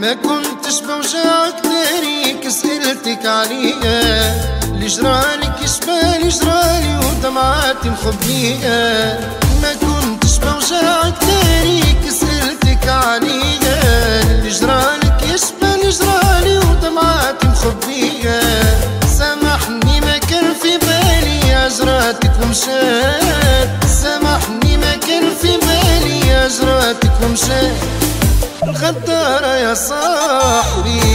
ما كنتش بوجعك تاريك سألتك عليا. اللي جرالك يشبالي جرالي ودمعاتي مخبية. ما كنتش بوجعك تاريك سألتك عليا. اللي جرالك يشبالي جرالي ودمعاتي مخبية. سامحني ما كان في بالي أجراتك ومشات سامحني ما كان في بالي أجراتك ومشات الغدارة يا صاحبي.